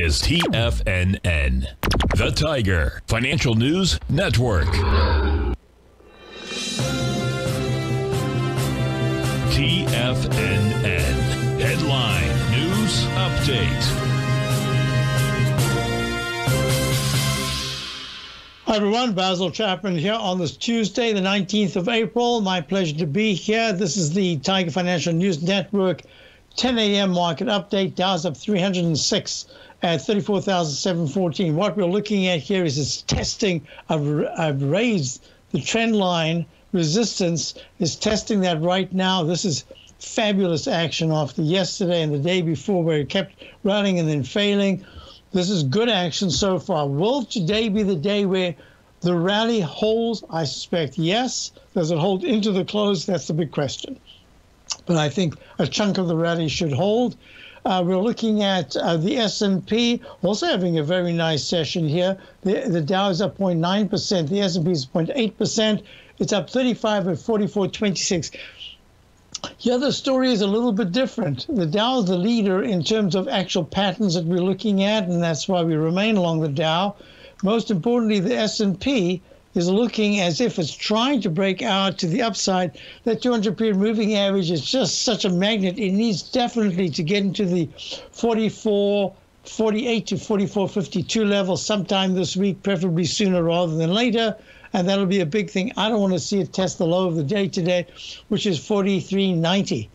is TFNN, the Tiger Financial News Network. TFNN Headline News Update. Hi everyone, Basil Chapman here on this Tuesday, the 19th of April. My pleasure to be here. This is the Tiger Financial News Network 10 a.m. market update. Dow's up 306 at 34,714. What we're looking at here is this testing. I've, I've raised the trend line resistance is testing that right now. This is fabulous action after yesterday and the day before where it kept running and then failing. This is good action so far. Will today be the day where the rally holds? I suspect yes. Does it hold into the close? That's the big question. But I think a chunk of the rally should hold. Uh, we're looking at uh, the S&P also having a very nice session here. The, the Dow is up 0.9%. The S&P is 0.8%. It's up 35 at 44.26. Here, the story is a little bit different. The Dow is the leader in terms of actual patterns that we're looking at, and that's why we remain along the Dow. Most importantly, the S&P is looking as if it's trying to break out to the upside. That 200 period moving average is just such a magnet. It needs definitely to get into the 44, 48 to 44.52 level sometime this week, preferably sooner rather than later and that'll be a big thing. I don't want to see it test the low of the day today, which is 43.90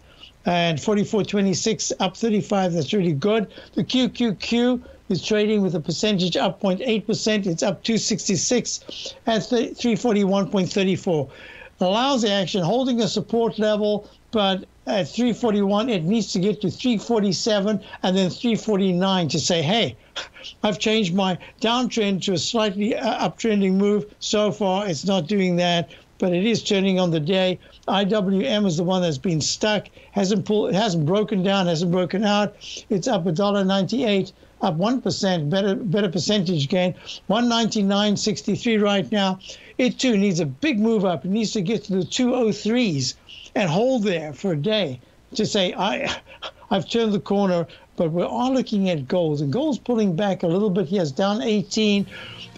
and 44.26 up 35. That's really good. The QQQ is trading with a percentage up 0.8%. It's up 266 at 341.34. Allows the action, holding a support level, but at 341, it needs to get to 347 and then 349 to say, hey, I've changed my downtrend to a slightly uh, uptrending move. So far, it's not doing that, but it is turning on the day. IWM is the one that's been stuck, hasn't pulled, it hasn't broken down, hasn't broken out. It's up $1.98, up 1%, better better percentage gain. 199.63 right now. It too needs a big move up. It needs to get to the 203s and hold there for a day to say I I've turned the corner but we are looking at gold, and gold's pulling back a little bit. He has down 18.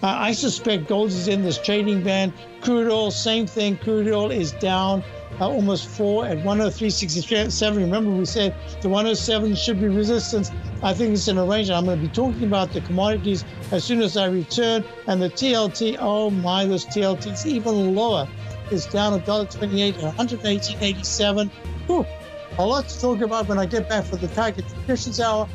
Uh, I suspect gold is in this trading band. Crude oil, same thing. Crude oil is down uh, almost four at 103.67. Remember, we said the 107 should be resistance. I think it's in a range. I'm going to be talking about the commodities as soon as I return. And the TLT, oh my, this TLT is even lower. It's down $1.28 at 118.87. A lot to talk about when I get back for the Tiger Technician's Hour.